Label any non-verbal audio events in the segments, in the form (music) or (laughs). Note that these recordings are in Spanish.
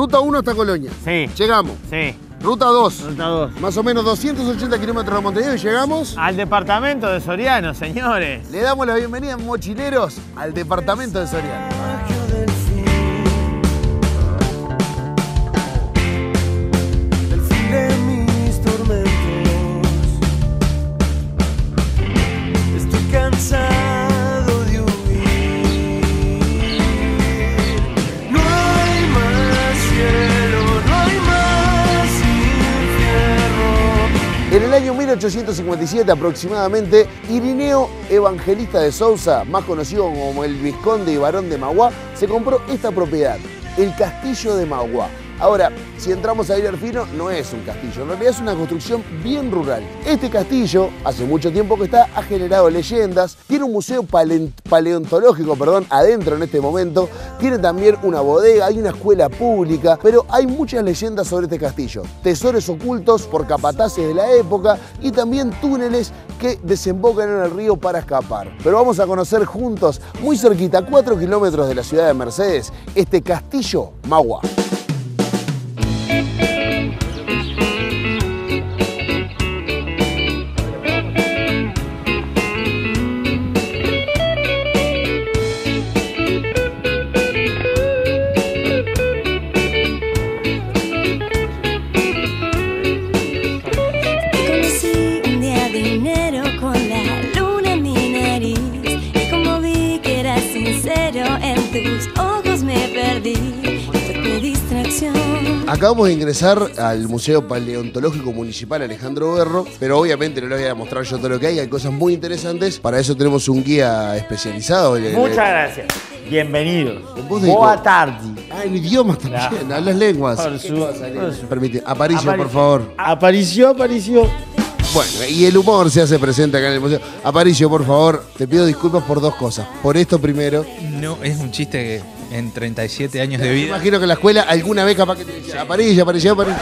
Ruta 1 hasta Colonia. Sí. Llegamos. Sí. Ruta 2. Ruta 2. Más o menos 280 kilómetros de Montevideo y llegamos. Al departamento de Soriano, señores. Le damos la bienvenida, mochileros, al departamento de Soriano. 1857 aproximadamente, Irineo Evangelista de Sousa, más conocido como el Vizconde y Barón de Magua, se compró esta propiedad, el Castillo de Magua. Ahora, si entramos a ir al fino, no es un castillo, en realidad es una construcción bien rural. Este castillo, hace mucho tiempo que está, ha generado leyendas, tiene un museo paleontológico, perdón, adentro en este momento, tiene también una bodega, hay una escuela pública, pero hay muchas leyendas sobre este castillo. Tesoros ocultos por capataces de la época y también túneles que desembocan en el río para escapar. Pero vamos a conocer juntos, muy cerquita, a 4 kilómetros de la ciudad de Mercedes, este castillo Magua. Acabamos de ingresar al Museo Paleontológico Municipal Alejandro Berro, pero obviamente no les voy a mostrar yo todo lo que hay, hay cosas muy interesantes. Para eso tenemos un guía especializado. Muchas gracias. Bienvenidos. Boa tarde. Ah, en idiomas también, hablas lenguas. Por su- por su- Permite, Aparicio, por Aparicio. favor. Apareció, apareció. Bueno, y el humor se hace presente acá en el museo. Aparicio, por favor, te pido disculpas por dos cosas. Por esto primero. No, es un chiste que en 37 años de Me vida. imagino que en la escuela alguna vez capaz que te decía, Aparicio, Aparicio, Aparicio.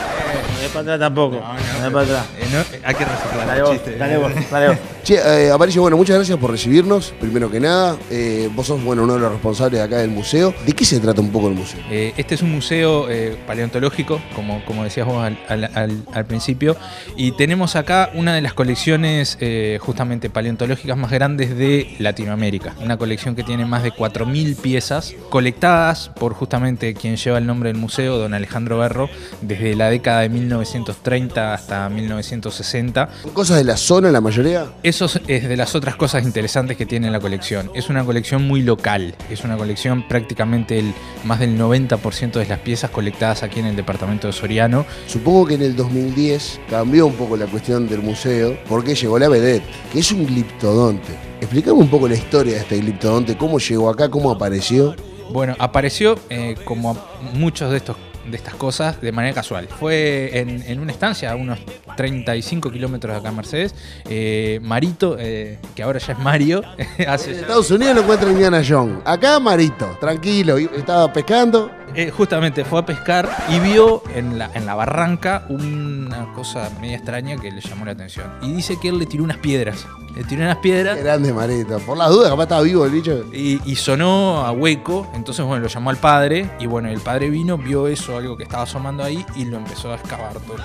No es para atrás tampoco. No, es para atrás. Eh, hay que reciclar Dale el vos, chiste. dale vos, dale vos. (laughs) Che, eh, Aparicio, bueno, muchas gracias por recibirnos, primero que nada. Eh, vos sos, bueno, uno de los responsables de acá del museo. ¿De qué se trata un poco el museo? Eh, este es un museo eh, paleontológico, como, como decías vos al, al- al- al principio, y tenemos acá una de las colecciones eh, justamente paleontológicas más grandes de Latinoamérica. Una colección que tiene más de 4.000 piezas colectadas por justamente quien lleva el nombre del museo, don Alejandro Berro, desde la década de 1930 hasta 1960. ¿Son cosas de la zona la mayoría? Eso es- es de las otras cosas interesantes que tiene la colección. Es una colección muy local. Es una colección prácticamente el, más del 90% de las piezas colectadas aquí en el departamento de Soriano. Supongo que en el 2010 cambió un poco la cuestión del museo porque llegó la vedette, que es un gliptodonte. Explícame un poco la historia de este gliptodonte, cómo llegó acá, cómo apareció. Bueno, apareció eh, como muchos de estos de estas cosas de manera casual. Fue en, en una estancia a unos 35 kilómetros de acá en Mercedes. eh, Marito, eh, que ahora ya es Mario, (laughs) hace En Estados Unidos lo encuentra Indiana Jones. Acá Marito, tranquilo, estaba pescando. Eh, justamente fue a pescar y vio en la, en la barranca una cosa media extraña que le llamó la atención. Y dice que él le tiró unas piedras. Le tiró unas Qué piedras grande Marito. Por las dudas, capaz estaba vivo el bicho. y, y sonó a hueco. Entonces, bueno, lo llamó al padre. Y bueno, el padre vino, vio eso, algo que estaba asomando ahí, y lo empezó a excavar todo por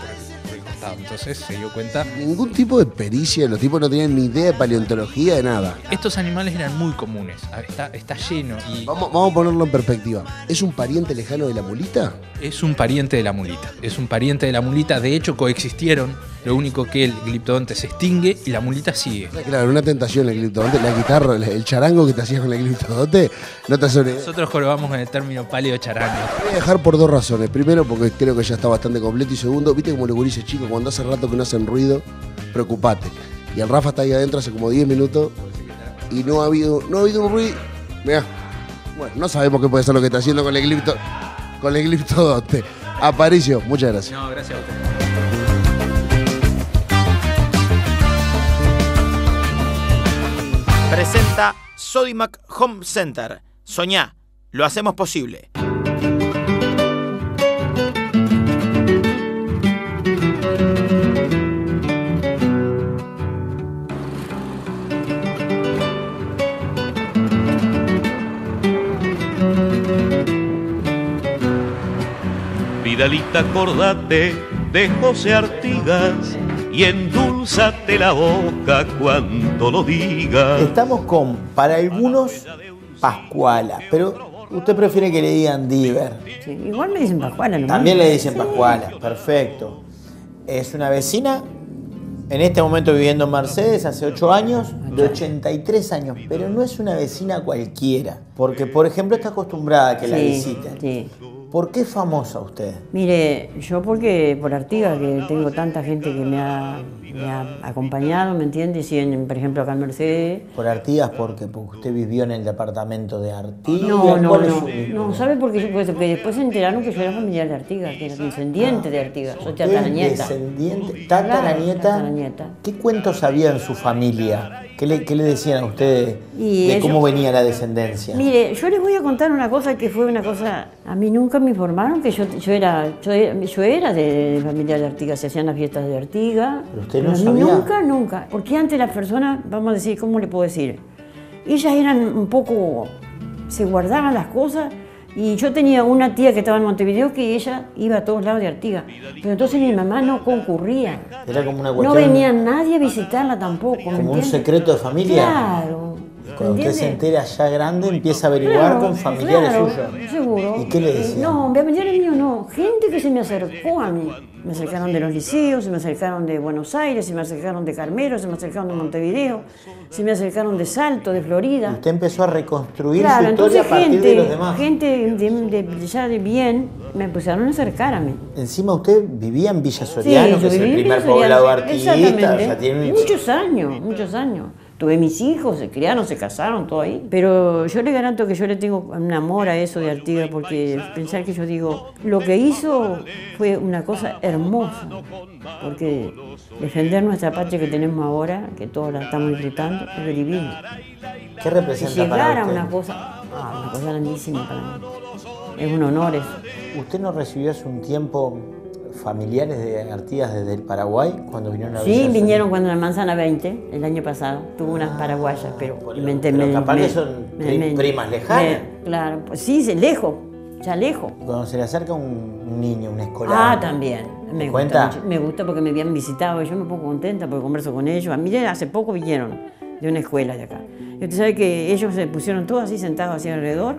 Entonces se dio cuenta. Ningún tipo de pericia, los tipos no tenían ni idea de paleontología, de nada. Estos animales eran muy comunes. A ver, Está, está lleno. Y Vamos, vamos a ponerlo en perspectiva. ¿Es un pariente lejano de la mulita? Es un pariente de la mulita. Es un pariente de la mulita. De hecho, coexistieron. Lo único que el gliptodonte se extingue y la mulita sigue. Claro, una tentación el gliptodonte, la guitarra, el- charango que te hacías con el gliptodonte, no te idea. Nosotros jorobamos con el término paleo charango. Voy a dejar por dos razones. Primero, porque creo que ya está bastante completo. Y segundo, viste como los gurises chicos, cuando hace rato que no hacen ruido, preocupate. Y el Rafa está ahí adentro hace como 10 minutos y no ha habido, no ha habido un ruido. Mirá. Bueno, no sabemos qué puede ser lo que está haciendo con el glipto, con el gliptodonte. Aparicio, muchas gracias. No, gracias a usted. Presenta Sodimac Home Center. Soñá, lo hacemos posible. Acordate de José Artigas y endulzate la boca cuando lo digas. Estamos con, para algunos, Pascuala, pero usted prefiere que le digan Diver. Sí, igual me dicen Pascuala, ¿no? También le dicen Pascuala, perfecto. Es una vecina, en este momento viviendo en Mercedes, hace 8 años, de 83 años, pero no es una vecina cualquiera, porque por ejemplo está acostumbrada a que la visiten. sí. ¿Por qué es famosa usted? Mire, yo porque por Artigas, que tengo tanta gente que me ha, me ha acompañado, ¿me entiendes? Y en, por ejemplo acá en Mercedes. Por Artigas, porque, porque usted vivió en el departamento de Artigas. No, no, ¿Cuál es no. su? No, ¿sabe por qué? Pues porque después se enteraron que yo era familiar de Artigas, que era descendiente de Artigas. Soy Usted es tataranieta. descendiente, tataranieta. tataranieta. ¿Qué cuentos había en su familia? ¿Qué le, qué le decían a ustedes Y de ellos- cómo venía la descendencia? Mire, yo les voy a contar una cosa que fue una cosa. A mí nunca me informaron que yo, yo era yo, era- yo era de familia de Artigas, se hacían las fiestas de Artigas. Pero usted no sabía. Nunca, nunca. Porque antes las personas, vamos a decir, ¿cómo le puedo decir? Ellas eran un poco. se guardaban las cosas. Y yo tenía una tía que estaba en Montevideo que ella iba a todos lados de Artigas. Pero entonces mi mamá no concurría. Era como una No cuestión, venía nadie a visitarla tampoco. ¿me como un secreto de familia. Claro. Cuando usted se entera ya grande, empieza a averiguar Claro, con familiares claro, suyos. Seguro. ¿Y qué le decían? No, familiares míos no. Gente que se me acercó a mí. Me acercaron de los liceos, se me acercaron de Buenos Aires, se me acercaron de Carmelo, se me acercaron de Montevideo, se me acercaron de Salto, de Florida. Usted empezó a reconstruir Claro, su historia entonces a partir gente, de los demás. gente de, de- ya de bien me empezaron a acercar a mí. Encima usted vivía en Villa Soriano, que es el primer poblado Exactamente. o sea, tiene un- Muchos años, muchos años. Tuve mis hijos, se criaron, se casaron, todo ahí. Pero yo le garanto que yo le tengo un amor a eso de Artigas, porque pensar que yo digo, lo que hizo fue una cosa hermosa. Porque defender nuestra patria que tenemos ahora, que todos la estamos disfrutando, es divino. ¿Qué Y representa llegar para a una cosa, ah, una cosa grandísima para mí. Es un honor eso. ¿Usted no recibió hace un tiempo familiares de Artigas desde el Paraguay cuando vinieron a Sí, vinieron cuando la manzana 20, el año pasado. Tuvo unas paraguayas, pero, Ah, me- pero me- capaz me- que son pri- primas lejanas. me- claro, pues sí, se- lejos, ya lejos. Cuando se le acerca un niño, un escolar. Ah, también. Me cuenta? gusta, me gusta porque me habían visitado y yo me pongo contenta porque converso con ellos. A mí ya hace poco vinieron de una escuela de acá. Y usted sabe que ellos se pusieron todos así sentados así alrededor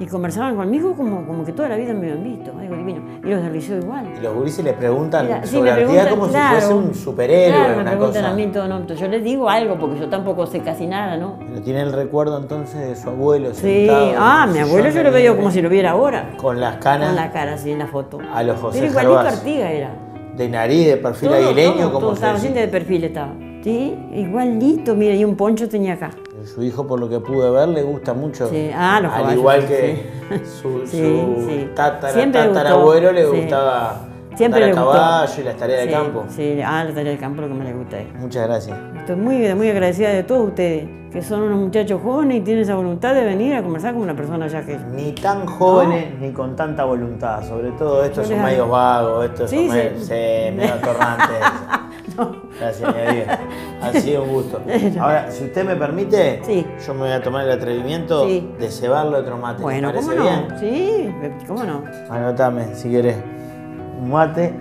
y conversaban conmigo como, como que toda la vida me habían visto, algo divino. Y los del liceo igual. Y los gurises le preguntan Mira, sí, sobre me preguntan, como claro. si fuese un superhéroe, Claro, me una preguntan cosa. a mí todo, no, yo les digo algo porque yo tampoco sé casi nada, ¿no? Pero tiene el recuerdo entonces de su abuelo Sí, ah, mi abuelo yo lo veo como si lo viera ahora. Con las canas Con la cara así en la foto. A los José Pero igualito. Artiga era. de nariz, de perfil Todo, aguileño, todo, como todo estaba siempre de perfil estaba. Sí, igualito, mira, y un poncho tenía acá. Su hijo, por lo que pude ver, le gusta mucho. Sí, ah, los Al caballos, igual que sí. su, (laughs) tatara- tatarabuelo le gustaba Siempre andar a caballo y las tareas de campo. Sí, ah, la tarea de campo lo que más le gusta. Muchas gracias. Estoy muy, muy agradecida de todos ustedes, que son unos muchachos jóvenes y tienen esa voluntad de venir a conversar con una persona ya que... Ni tan jóvenes ni con tanta voluntad. Sobre todo estos Yo son les- medios vagos, estos Sí, son medios, sí, medio atorrantes. (laughs) Gracias, mi amiga. (laughs) Ha sido un gusto. Ahora, si usted me permite, Sí. yo me voy a tomar el atrevimiento Sí. de cebarle otro mate. Bueno, ¿Le parece ¿cómo no? bien? Sí, ¿cómo no? Anotame, si querés. Un mate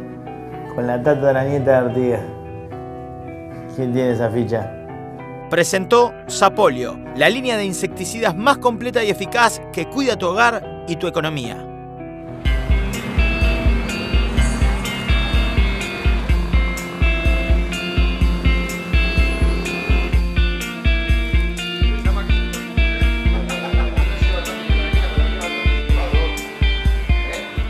con la tata de la nieta de Artigas. ¿Quién tiene esa ficha? Presentó Sapolio, la línea de insecticidas más completa y eficaz que cuida tu hogar y tu economía.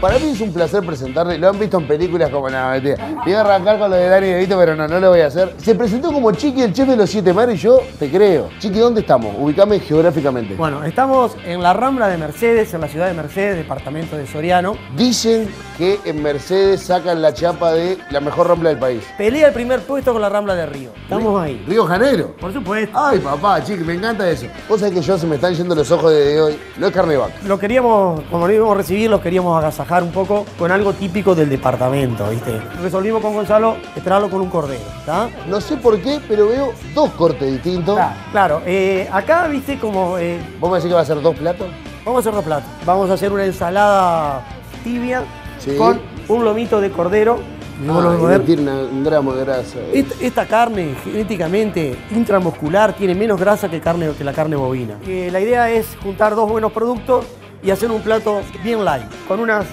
Para mí es un placer presentarle, lo han visto en películas como nada, mentira. Iba a arrancar con lo de Dani DeVito, pero no, no lo voy a hacer. Se presentó como Chiqui, el chef de los siete mares, y yo te creo. Chiqui, ¿dónde estamos? Ubicame geográficamente. Bueno, estamos en la Rambla de Mercedes, en la ciudad de Mercedes, departamento de Soriano. Dicen que en Mercedes sacan la chapa de la mejor rambla del país. Pelea el primer puesto con la Rambla de Río. Estamos ahí. Río Janeiro. Por supuesto. Ay, papá, chiqui, me encanta eso. Vos sabés que yo se me están yendo los ojos desde hoy. No es carne de vaca. Lo queríamos, como lo íbamos a recibir, lo queríamos agasajar un poco con algo típico del departamento, ¿viste? Resolvimos con Gonzalo esperarlo con un cordero, ¿está? No sé por qué, pero veo dos cortes distintos. Claro, claro. eh, acá, ¿viste? Como eh, ¿Vos me decís que va a ser dos platos? Vamos a hacer dos platos. Vamos a hacer una ensalada tibia Sí. con un lomito de cordero. Ah, Vos lo vas a y no tiene un gramo de grasa. Esta, esta carne genéticamente intramuscular tiene menos grasa que, carne, que la carne bovina. Eh, la idea es juntar dos buenos productos y hacer un plato bien light, con una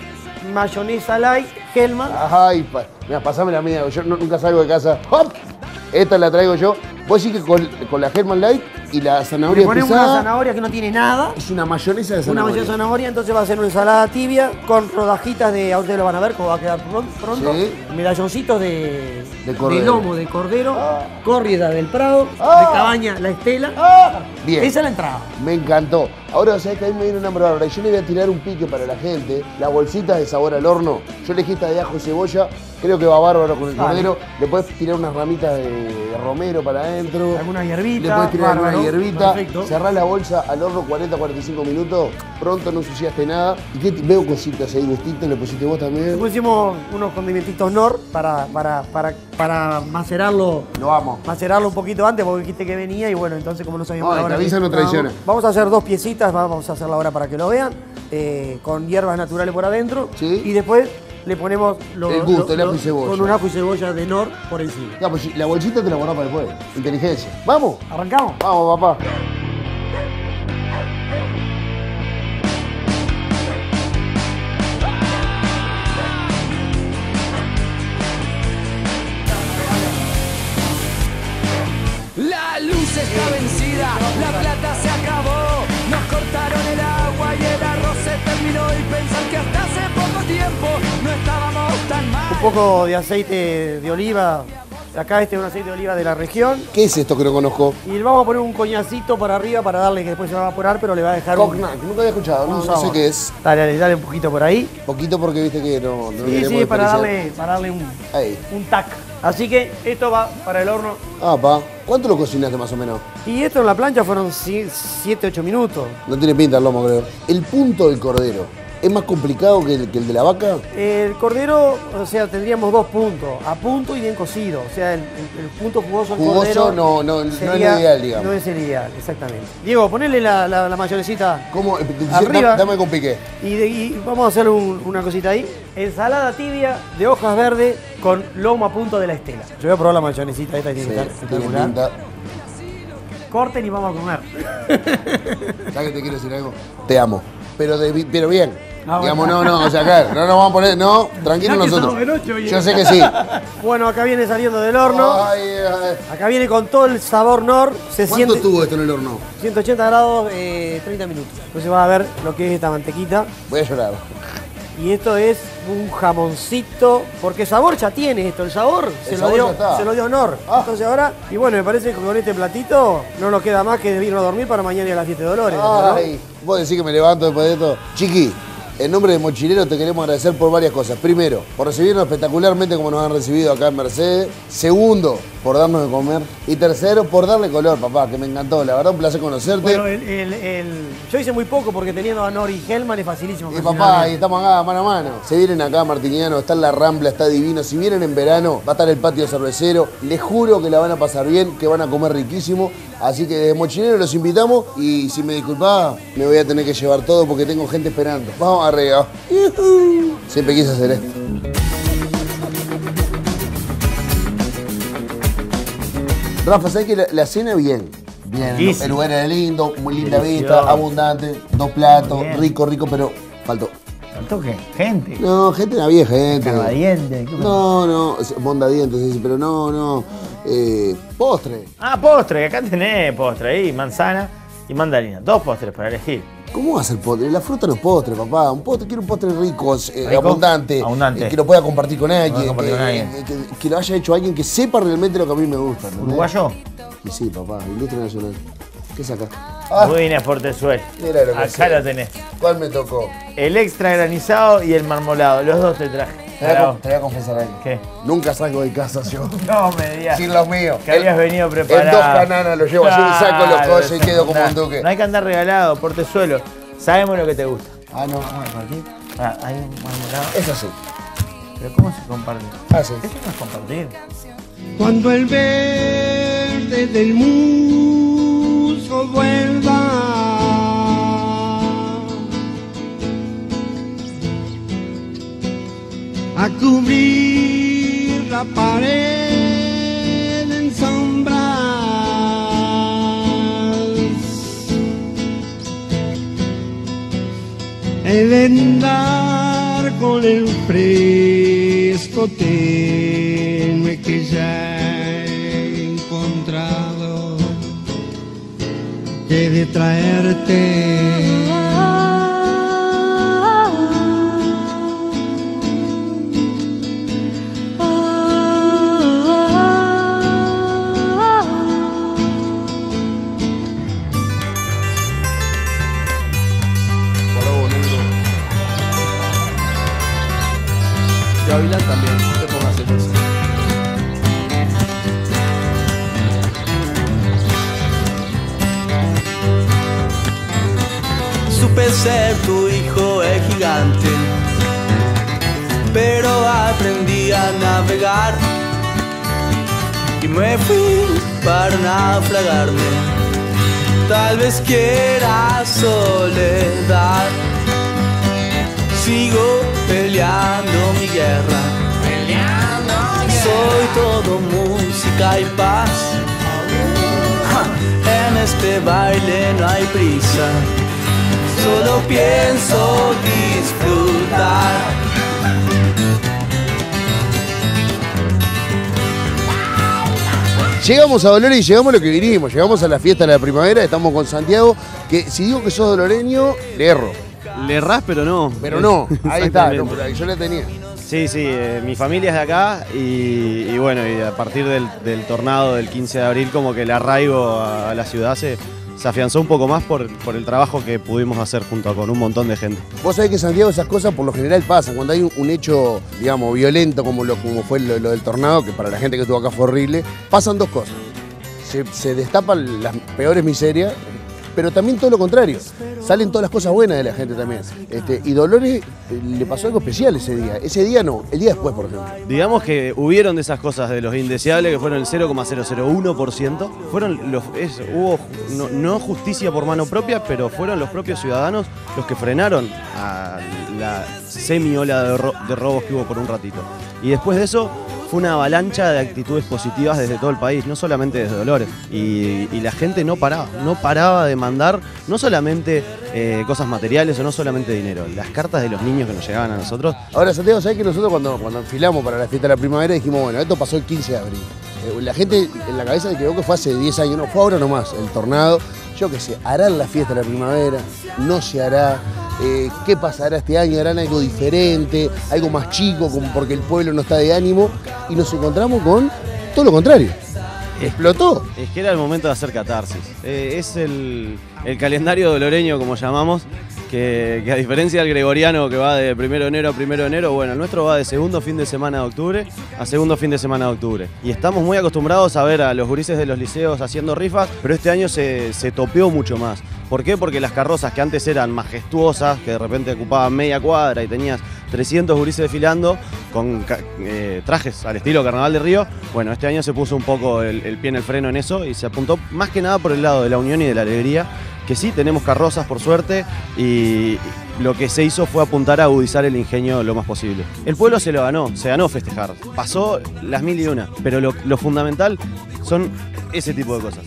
mayonesa light, Hellman. Ay, pa, mira, pasame la mía, yo nunca salgo de casa. ¡Hop! Esta la traigo yo. Vos decís que con, con la Herman Light y la Le zanahoria ponemos pisada, una zanahoria que no tiene nada. es una mayonesa de Una zanahoria. mayonesa de zanahoria, entonces va a ser una ensalada tibia con rodajitas de, ahora ustedes lo van a ver cómo va a quedar pron- pronto, Sí. medalloncitos de, De. Ah. lomo de cordero, córrida del Prado, de cabaña La Estela. Ah. Bien. Esa es la entrada. Me encantó. Ahora, ¿sabes que a mí me viene una bárbara? Yo le voy a tirar un pique para la gente. Las bolsitas de sabor al horno. Yo elegí esta de ajo y cebolla. Creo que va bárbaro con el Vale. cordero. Le puedes tirar unas ramitas de, romero para adentro. Alguna hierbita, Le puedes tirar alguna bárbaro. hierbita. Perfecto. Cerrás la bolsa al horno 40-45 minutos. Pronto no ensuciaste nada. ¿Y qué? Veo cositas ahí, gustitos. ¿Le pusiste vos también? Después hicimos unos condimentitos Nor para, para, para, para macerarlo. Lo amo. Macerarlo un poquito antes porque dijiste que venía y bueno, entonces como no sabíamos No, la el hora que avisa que no traiciona. Vamos a hacer dos piecitas, vamos a hacer la hora para que lo vean, eh, con hierbas naturales por adentro. Sí. Y después le ponemos lo- El gusto, el ajo y cebolla. Con un ajo y cebolla de Nor por encima. Ya, pues, la bolsita te la guardás para después. Inteligencia. ¿Vamos? ¿Arrancamos? Vamos, papá. Poco de aceite de oliva. Acá este es un aceite de oliva de la región. ¿Qué es esto que no conozco? Y le vamos a poner un coñacito para arriba para darle que después se va a evaporar, pero le va a dejar un, Cognac, nunca había escuchado, no, un no sé qué es. Dale, dale, dale un poquito por ahí. Poquito porque viste que no, no Sí, sí, para darle, para darle un, Ahí. un tac. Así que esto va para el horno. Ah, pa. ¿Cuánto lo cocinaste más o menos? Y esto en la plancha fueron 7, 8 minutos. No tiene pinta el lomo, creo. El punto del cordero, ¿es más complicado que el, que el de la vaca? El cordero, o sea, tendríamos dos puntos, a punto y bien cocido. O sea, el, el- el punto jugoso del Jugoso cordero no- no- no es lo ideal, digamos. No es el ideal, exactamente. Diego, ponele la, la, la mayonesita ¿Cómo? arriba. Dame, con piqué. Y, de- y vamos a hacer un- una cosita ahí. Ensalada tibia de hojas verdes con lomo a punto de la estela. Yo voy a probar la mayonesita esta que Sí, tiene que estar tiene espectacular. Corten y vamos a comer. (laughs) ¿Sabes que te quiero decir algo? Te amo. Pero, de, pero bien. Ah, Digamos, bueno. no, no, o sea, acá, no nos vamos a poner, no, tranquilo Mirá que nosotros. Yo eh. sé que sí. (laughs) Bueno, acá viene saliendo del horno. Ay, ay. Acá viene con todo el sabor nor. Se ¿Cuánto siente estuvo esto en el horno? 180 grados, eh, 30 minutos. Entonces va a ver lo que es esta mantequita. Voy a llorar. Y esto es un jamoncito, porque sabor ya tiene esto, el sabor, se, lo dio, se lo dio honor. Ah. Entonces ahora, y bueno, me parece que con este platito no nos queda más que irnos a dormir para mañana y a las 7 de Dolores. ¿no? Ay, vos decís que me levanto después de esto. Chiqui, en nombre de Mochilero te queremos agradecer por varias cosas. Primero, por recibirnos espectacularmente como nos han recibido acá en Mercedes. Segundo, por darnos de comer. Y tercero, por darle color, papá, que me encantó. La verdad, un placer conocerte. Bueno, el, el- el- yo hice muy poco porque teniendo a Nori y Hellman es facilísimo. Y papá, y estamos acá mano a mano. Se vienen acá, Martiniano, está en la Rambla, está divino. Si vienen en verano, va a estar el patio cervecero. Les juro que la van a pasar bien, que van a comer riquísimo. Así que desde Mochilero los invitamos y si me disculpás, me voy a tener que llevar todo porque tengo gente esperando. Vamos arriba. Siempre quise hacer esto. Rafa, ¿sabes que la, la cena bien? Bien, el, lugar era lindo, muy linda Delicioso. vista, abundante, dos platos, Bien. rico, rico, pero faltó. ¿Faltó qué? Gente. No, gente no había gente. Carbadiente. ¿qué No, no, es- sí, pero no, no. Eh, postre. Ah, postre, que acá tenés postre ahí, manzana y mandarina. Dos postres para elegir. ¿Cómo va a ser postre? La fruta no es postre, papá. Un postre, quiero un postre rico, eh, ¿Rico? abundante, Abundante. eh, que lo pueda compartir con alguien, compartir que, con alguien. eh, que- que lo haya hecho alguien que sepa realmente lo que a mí me gusta. ¿entendés? ¿Uruguayo? Y sí, papá, industria nacional. ¿Qué saca? Ah, Budines Portezuel. mira lo que Acá sea. lo tenés. ¿Cuál me tocó? El extra granizado y el marmolado. Los dos te traje. Te voy, a, te voy a confesar algo. ¿Qué? Nunca salgo de casa yo. (laughs) No me digas. Sin los míos. Que habías venido En preparado. dos cananas lo llevo así, saco los Claro, coches y quedo como no, un duque. No hay que andar regalado, portezuelo. Sabemos lo que te gusta. Ah, no. Vamos a repartir. Ah, hay un marmolado. Es así. Pero ¿cómo se comparte? Así. Eso no es compartir. Cuando el verde del musgo vuelva. A cubrir la pared en sombras. De andar con el fresco tenue que ya he encontrado. Que de traerte. No hay prisa solo pienso disfrutar. Llegamos a Dolores y llegamos a lo que vinimos. Llegamos a la fiesta de la primavera, estamos con Santiago, que si digo que sos doloreño, le erro. Le errás, pero no. Pero no, ahí está, no, yo le tenía. Sí, sí, eh, mi familia es de acá y, y bueno, y a partir del, del tornado del 15 de abril como que el arraigo a, a la ciudad se, se afianzó un poco más por, por el trabajo que pudimos hacer junto con un montón de gente. Vos sabés que en Santiago esas cosas por lo general pasan. Cuando hay un, hecho, digamos, violento como, lo, como fue lo, del tornado, que para la gente que estuvo acá fue horrible, pasan dos cosas. Se destapan las peores miserias, pero también todo lo contrario. Salen todas las cosas buenas de la gente también. Este, y Dolores eh, le pasó algo especial ese día. Ese día no, el día después, por ejemplo. Digamos que hubieron de esas cosas de los indeseables que fueron el 0,001%. Fueron los, hubo no, no justicia por mano propia, pero fueron los propios ciudadanos los que frenaron a la semi-ola de, ro- de robos que hubo por un ratito. Y después de eso fue una avalancha de actitudes positivas desde todo el país, no solamente desde Dolores. Y, la gente no paraba, no paraba de mandar no solamente eh, cosas materiales o no solamente dinero, las cartas de los niños que nos llegaban a nosotros Ahora, Santiago, ¿sabés que nosotros cuando, cuando enfilamos para la fiesta de la primavera dijimos, bueno, esto pasó el 15 de abril? Eh, la gente en la cabeza quedó que fue hace 10 años, no, fue ahora nomás, el tornado. Yo qué sé, harán la fiesta de la primavera, no se hará. Eh, ¿Qué pasará este año? ¿Harán algo diferente? ¿Algo más chico? Porque el pueblo no está de ánimo. Y nos encontramos con todo lo contrario. Explotó. Es que era el momento de hacer catarsis. Eh, es el, calendario doloreño, como llamamos, que, a diferencia del gregoriano que va de primero de enero a primero de enero, bueno, el nuestro va de segundo fin de semana de octubre a segundo fin de semana de octubre. Y estamos muy acostumbrados a ver a los gurises de los liceos haciendo rifas, pero este año se, se topeó mucho más. ¿Por qué? Porque las carrozas que antes eran majestuosas, que de repente ocupaban media cuadra y tenías 300 gurises desfilando con eh, trajes al estilo Carnaval de Río, bueno, este año se puso un poco el, el pie en el freno en eso y se apuntó más que nada por el lado de la unión y de la alegría, que sí, tenemos carrozas por suerte y lo que se hizo fue apuntar a agudizar el ingenio lo más posible. El pueblo se lo ganó, se ganó festejar, pasó las mil y una, pero lo, lo fundamental son ese tipo de cosas.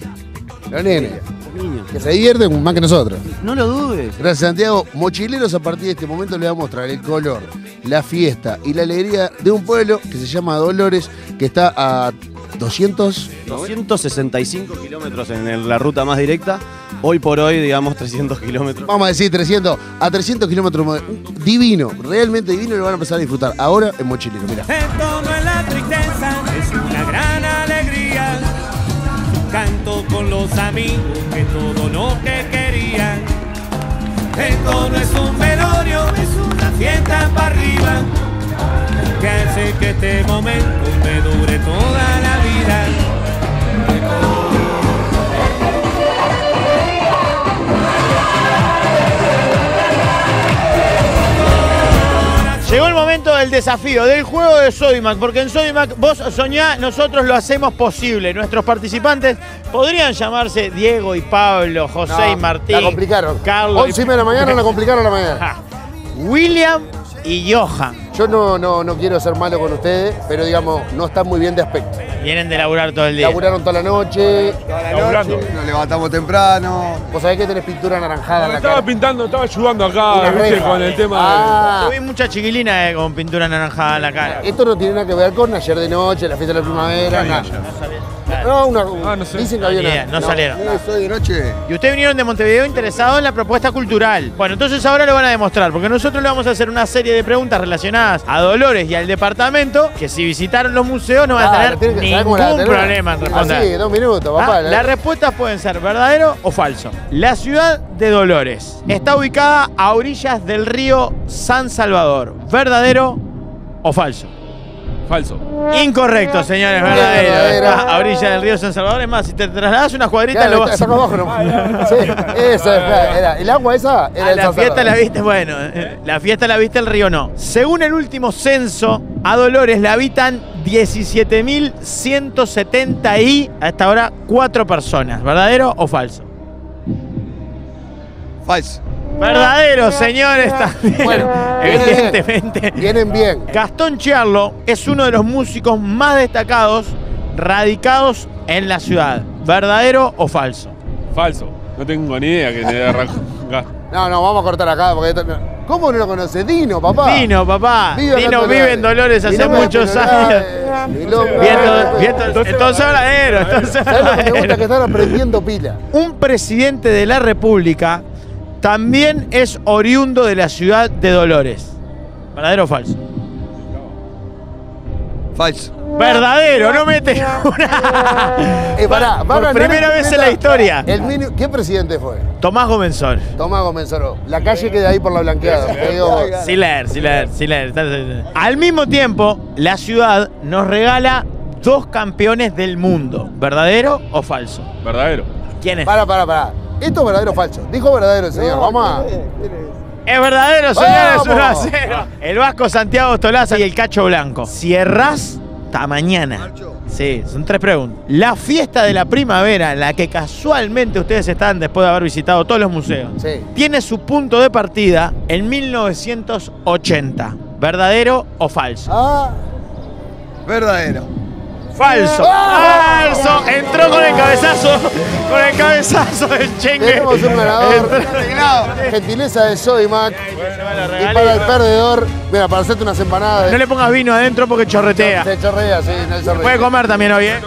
Los nenes, Niños. que se divierten más que nosotros. No lo dudes. Gracias, Santiago. Mochileros, a partir de este momento les vamos a mostrar el color, la fiesta y la alegría de un pueblo que se llama Dolores, que está a 200. 265 kilómetros en la ruta más directa. Hoy por hoy, digamos, 300 kilómetros. Vamos a decir 300, a 300 kilómetros. Divino, realmente divino y lo van a empezar a disfrutar. Ahora en Mochilero, mira. Es la tristeza, es una gran. Canto con los amigos que todo lo que querían. Esto no es un velorio, es una fiesta para arriba. Que hace que este momento me dure toda momento del desafío, del juego de Sodimac, porque en Sodimac vos soñá, nosotros lo hacemos posible. Nuestros participantes podrían llamarse Diego y Pablo, José No, y Martín. La complicaron. Carlos. y- 11 y media de la mañana la (laughs) complicaron a la mañana. William y Johan. Yo no, no, no quiero ser malo con ustedes, pero digamos, no están muy bien de aspecto. Vienen de laburar todo el día. Laburaron toda la noche. Laburando. Nos levantamos temprano. Vos sabés que tenés pintura anaranjada en la Estaba cara. pintando, estaba ayudando acá, viste, con el tema Ah. Tuve mucha chiquilina eh, con pintura naranjada en la cara. Esto no tiene nada que ver con ayer de noche, la fiesta de la primavera, nada. No, una, dicen que había una- no salieron. Soy de noche. Y ustedes vinieron de Montevideo interesados en la propuesta cultural. Bueno, entonces ahora lo van a demostrar, porque nosotros le vamos a hacer una serie de preguntas relacionadas a Dolores y al departamento, que si visitaron los museos no van a Ah, tener tienen que- ¿sabés cómo la ningún tenés? problema en responder. Así, dos minutos, papá. Ah, Las respuestas pueden ser verdadero o falso. La ciudad de Dolores está ubicada a orillas del río San Salvador. ¿Verdadero o falso? Falso. Incorrecto, señores, verdadero. Está a orilla del río San Salvador. Es más, si te trasladas unas cuadritas Claro, lo vas acá abajo, ¿no? Sí, eso, era. El agua esa era Ah, el la San fiesta Salvador. la viste, bueno, eh, la fiesta la viste, el río no. Según el último censo, a Dolores la habitan 17.170 y hasta ahora cuatro personas. ¿Verdadero o falso? Falso. Verdadero, señores, también. Bueno, (laughs) evidentemente. Vienen bien. Gastón Chiarlo es uno de los músicos más destacados radicados en la ciudad. ¿Verdadero o falso? Falso. No tengo ni idea que te arrancó. No, no, vamos a cortar acá. Porque ¿Cómo no lo conoces? Dino, papá. Dino, papá. Dino vive en Dolores hace Dino muchos años. Entonces verdadero, entonces ¿Sabes lo que me gusta? verdadero. Que están aprendiendo pila. Un presidente de la República también es oriundo de la ciudad de Dolores. ¿Verdadero o falso? Falso. Verdadero, no mete una. Eh, pará, va a Por primera vez en la historia. El mini- ¿Qué presidente fue? Tomás Gomenzón. Tomás Gomenzoro. La calle queda ahí por la blanqueada. Sin leer, sin leer, sin leer. Al mismo tiempo, la ciudad nos regala dos campeones del mundo. ¿Verdadero o falso? Verdadero. ¿Quién es? Pará, pará, pará. ¿Esto es verdadero o falso? Dijo verdadero el señor. Vamos a. Es verdadero, señores, ¡Vamos! 1 a 0. El Vasco Santiago Tolaza y el Cacho Blanco. Si errás, ta mañana. Sí, son tres preguntas. La fiesta de la primavera, en la que casualmente ustedes están después de haber visitado todos los museos, Sí. tiene su punto de partida en 1980. ¿Verdadero o falso? Ah. Verdadero. Falso. Falso. Entró con el cabezazo. Con el cabezazo del chengue. Tenemos un ganador. Gentileza de Sodimac. Y para el perdedor, mira, para hacerte unas empanadas. No le pongas vino adentro porque chorretea. Se chorrea, sí, no se chorrea. Puede comer también hoy, ¿eh?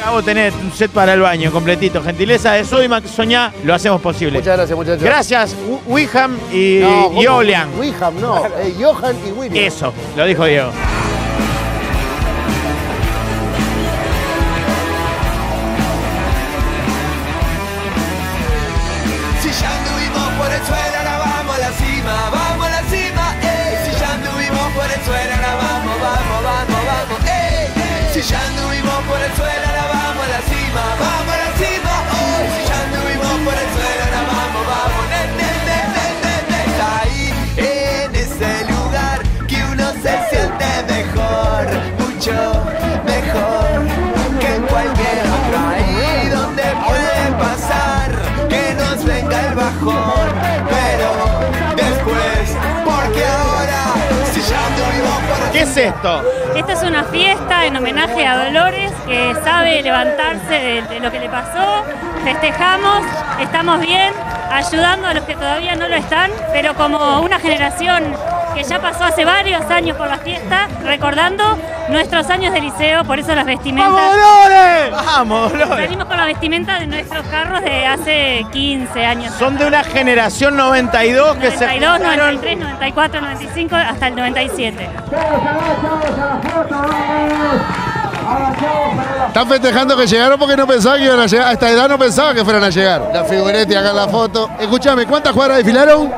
Acabo de tener un set para el baño completito. Gentileza de Sodimac, Soñá, lo hacemos posible. Muchas gracias, muchachos. Gracias, Wi- Wiham y, No, y. Olean. Wiham, no. (laughs) Eh, Johan y William. Eso, lo dijo Diego. Esto? Esta es una fiesta en homenaje a Dolores que sabe levantarse de, de lo que le pasó. Festejamos, estamos bien, ayudando a los que todavía no lo están, pero como una generación que ya pasó hace varios años por la fiesta, recordando nuestros años de liceo, por eso las vestimentas. ¡Vamos, Dolores! ¡Vamos, Dolores! Venimos con la vestimenta de nuestros carros de hace 15 años. Son de una generación 92 que se 92, juntaron- 93, 94, 95, hasta el 97. Están festejando que llegaron porque no pensaban que iban a llegar. A esta edad no pensaban que fueran a llegar. La figurete acá en la foto. Escúchame, ¿cuántas cuadras desfilaron?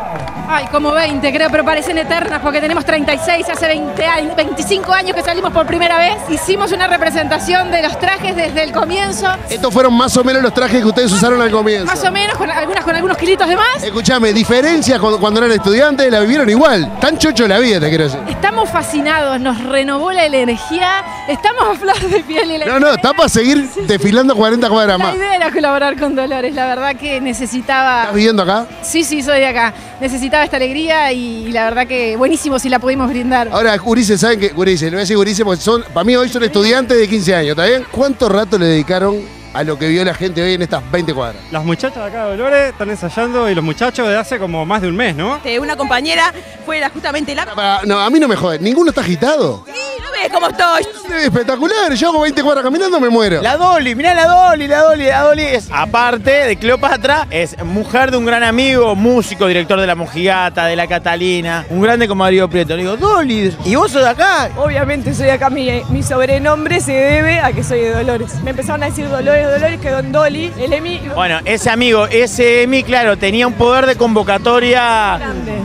Ay, como 20, creo, pero parecen eternas porque tenemos 36, hace 20 años, 25 años que salimos por primera vez. Hicimos una representación de los trajes desde el comienzo, Estos fueron más o menos los trajes que ustedes usaron al comienzo. más o menos, con algunas con algunos kilitos de más. Escúchame, diferencias cuando, cuando eran estudiantes, la vivieron igual. Tan chocho la vida, te quiero decir. Estamos fascinados, nos renovó la energía, estamos a flor de piel y la No, no, está para seguir desfilando 40 cuadras La más. idea era colaborar con Dolores, la verdad que necesitaba... ¿Estás viviendo acá? Sí, sí, soy de acá. Necesitaba esta alegría y, la verdad que buenísimo si la pudimos brindar. Ahora, Gurice, ¿saben qué? Gurice, le voy a decir Gurice porque son, para mí hoy son estudiantes de 15 años, ¿está bien? ¿Cuánto rato le dedicaron a lo que vio la gente hoy en estas 20 cuadras? Las muchachas de acá de Dolores están ensayando y los muchachos de hace como más de un mes, ¿no? Eh, una compañera fue justamente la... Para- no, a mí no me jode. ¿Ninguno está agitado? ¿No ves cómo estoy? Espectacular. Yo hago 20 cuadras caminando, me muero. La Dolly, mirá la Dolly, la Dolly, la Dolly es, aparte de Cleopatra, es mujer de un gran amigo, músico, director de la Mojigata, de la Catalina, un grande como Darío Prieto. Le digo, Dolly, ¿y vos sos de acá? Obviamente soy acá, mi, mi sobrenombre se debe a que soy de Dolores. Me empezaron a decir Dolores, Dolores, quedó en Dolly, el Emi... Bueno, ese amigo, ese Emi, claro, tenía un poder de convocatoria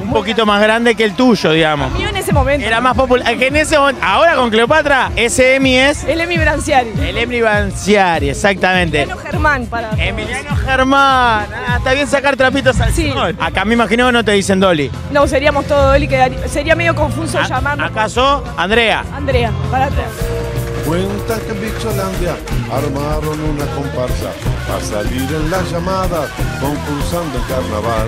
un poquito más grande que el tuyo, digamos. Ese momento. Era más popular que en ese momento. Ahora con Cleopatra, ese Emi es. El Emi Branciari. El Emi Banciari, exactamente. Emiliano Germán para... Emiliano Germán. Ah, está bien sacar trapitos al sol. Acá me imagino que no te dicen Dolly. No, seríamos todos Dolly, quedaría- sería medio confuso llamarnos... ¿Acaso? Andrea. Andrea, para atrás. Cuenta que en Bicholandia armaron una comparsa a salir en las llamadas concursando en carnaval.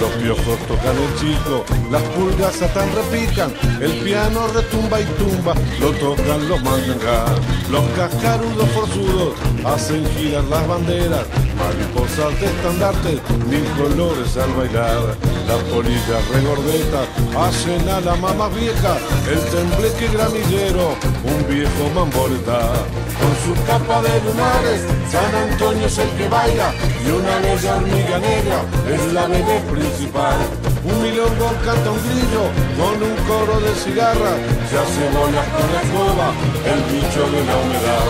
Los piojos tocan el chico, las pulgas satan repican, el piano retumba y tumba, lo tocan los mandangas. Los cascarudos forzudos hacen girar las banderas, mariposas de estandarte, mil colores al bailar. Las polillas regordetas hacen a la mamá vieja, el tembleque gramillero, un viejo mamboleta. Con su capa de lunares, San Antonio es el que baila, y una bella hormiga negra es la bebé principal. Un milongo canta un grillo con un coro de cigarra, se hace bolas con la escoba, el bicho de la humedad.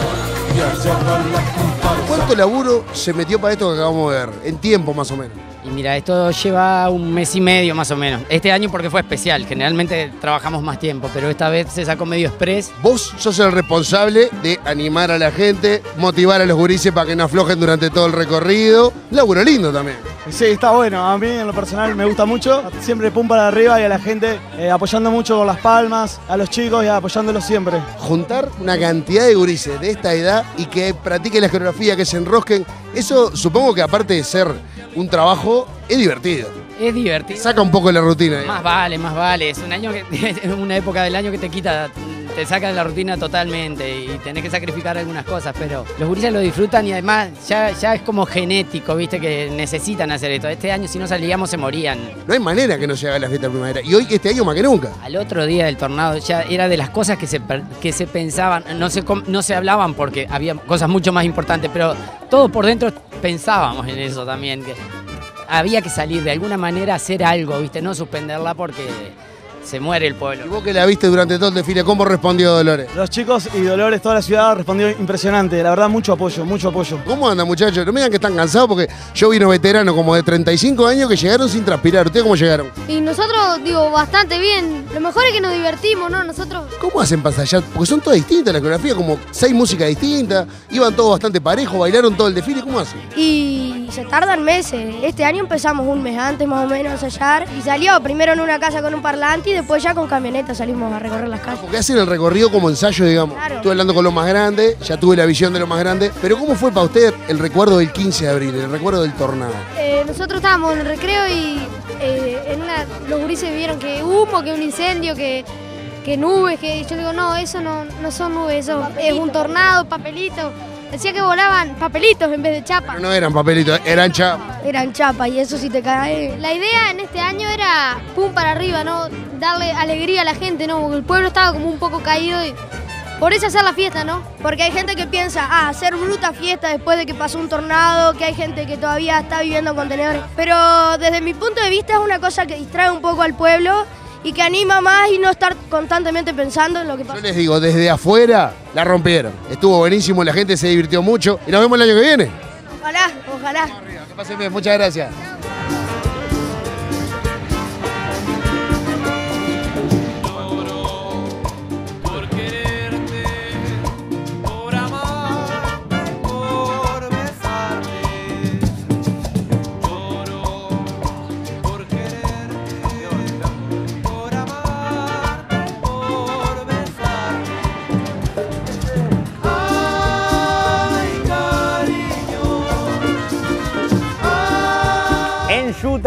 Y allá van las comparsas. ¿Cuánto laburo se metió para esto que acabamos de ver? En tiempo, más o menos. Y mira, esto lleva un mes y medio más o menos. Este año porque fue especial. Generalmente trabajamos más tiempo, pero esta vez se sacó medio express. Vos sos el responsable de animar a la gente, motivar a los gurises para que no aflojen durante todo el recorrido. Laburo lindo también. Sí, está bueno. A mí en lo personal me gusta mucho. Siempre pum para arriba y a la gente eh, apoyando mucho con las palmas, a los chicos y apoyándolos siempre. Juntar una cantidad de gurises de esta edad y que practiquen la coreografía, que se enrosquen, eso supongo que aparte de ser un trabajo, es divertido. Es divertido. Saca un poco de la rutina. Más vale, más vale. Es un año que (laughs) es una época del año que te quita, te saca de la rutina totalmente y tenés que sacrificar algunas cosas, pero los gurises lo disfrutan y además ya, ya es como genético, viste, que necesitan hacer esto. Este año si no salíamos se morían. No hay manera que no se haga la fiesta de primavera. Y hoy, este año más que nunca. Al otro día del tornado ya era de las cosas que se, que se pensaban, no se, no se hablaban porque había cosas mucho más importantes, pero todo por dentro pensábamos en eso también, que había que salir de alguna manera a hacer algo, ¿viste? No suspenderla porque se muere el pueblo. Y vos que la viste durante todo el desfile, ¿cómo respondió Dolores? Los chicos y Dolores, toda la ciudad respondió impresionante. La verdad, mucho apoyo, mucho apoyo. ¿Cómo andan, muchachos? No me digan que están cansados porque yo vi unos veteranos como de 35 años que llegaron sin transpirar. ¿Ustedes cómo llegaron? Y nosotros, digo, bastante bien. Lo mejor es que nos divertimos, ¿no? Nosotros. ¿Cómo hacen para ensayar? Porque son todas distintas las coreografías, como seis músicas distintas, iban todos bastante parejos, bailaron todo el desfile. ¿Cómo hacen? Y se tardan meses. Este año empezamos un mes antes más o menos a ensayar. Y salió primero en una casa con un parlante y después ya con camioneta salimos a recorrer las calles. Porque hacen el recorrido como ensayo, digamos. Claro. Estuve hablando con los más grandes, ya tuve la visión de los más grandes. Pero ¿cómo fue para usted el recuerdo del 15 de abril, el recuerdo del tornado? Eh, nosotros estábamos en el recreo y eh, en una, los gurises vieron que humo, que un incendio, que, que nubes, que yo digo, no, eso no, no son nubes, eso es un tornado, papelito. Decía que volaban papelitos en vez de chapa. No eran papelitos, eran chapas. Eran chapa y eso sí te cae. La idea en este año era pum para arriba, ¿no? Darle alegría a la gente, ¿no? Porque el pueblo estaba como un poco caído y por eso hacer la fiesta, ¿no? Porque hay gente que piensa, ah, hacer bruta fiesta después de que pasó un tornado, que hay gente que todavía está viviendo contenedores. Pero desde mi punto de vista es una cosa que distrae un poco al pueblo y que anima más y no estar constantemente pensando en lo que pasa. Yo les digo, desde afuera la rompieron. Estuvo buenísimo, la gente se divirtió mucho. Y nos vemos el año que viene. Ojalá, ojalá. Que pasen bien, muchas gracias.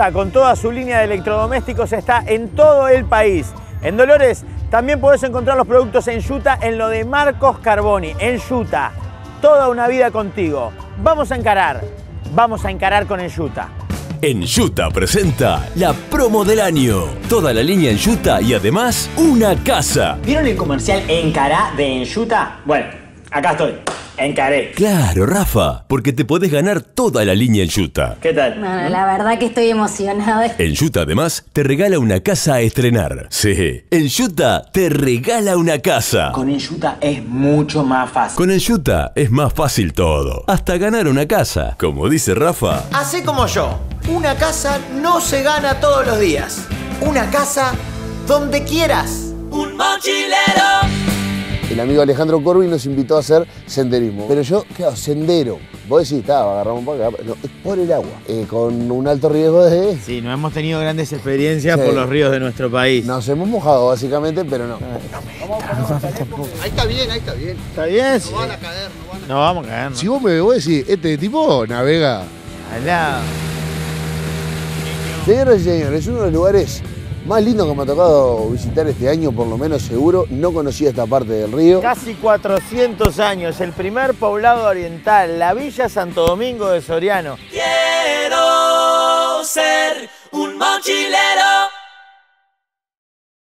En Yuta, con toda su línea de electrodomésticos, está en todo el país. En Dolores también podés encontrar los productos en Yuta en lo de Marcos Carboni, en Yuta. Toda una vida contigo. Vamos a encarar, vamos a encarar con el Yuta. Enjuta presenta la promo del año. Toda la línea Enjuta y además una casa. ¿Vieron el comercial Encará de Enjuta? Bueno, acá estoy. Encaré. Claro, Rafa, porque te podés ganar toda la línea Enjuta. ¿Qué tal? Bueno, la verdad que estoy emocionada. Enjuta además te regala una casa a estrenar. Sí, Enjuta te regala una casa. Con Enjuta es mucho más fácil. Con Enjuta es más fácil todo. Hasta ganar una casa. Como dice Rafa, Hacé como yo. Una casa no se gana todos los días. Una casa donde quieras. Un mochilero. El amigo Alejandro Corbi nos invitó a hacer senderismo. Pero yo, ¿qué hago? Sendero. Vos decís, está, agarramos un poco. No, es por el agua. Eh, con un alto riesgo de. Sí, no hemos tenido grandes experiencias Sí. por los ríos de nuestro país. Nos hemos mojado, básicamente, pero no. Ahí está bien, ahí está bien. ¿Está bien? No van a caer, no van a No vamos a caer. Si vos me vos decís, este tipo navega. Alá. Señoras y señores, es uno de los lugares más lindos que me ha tocado visitar este año, por lo menos seguro. No conocía esta parte del río. Casi 400 años, el primer poblado oriental, la Villa Santo Domingo de Soriano. Quiero ser un mochilero.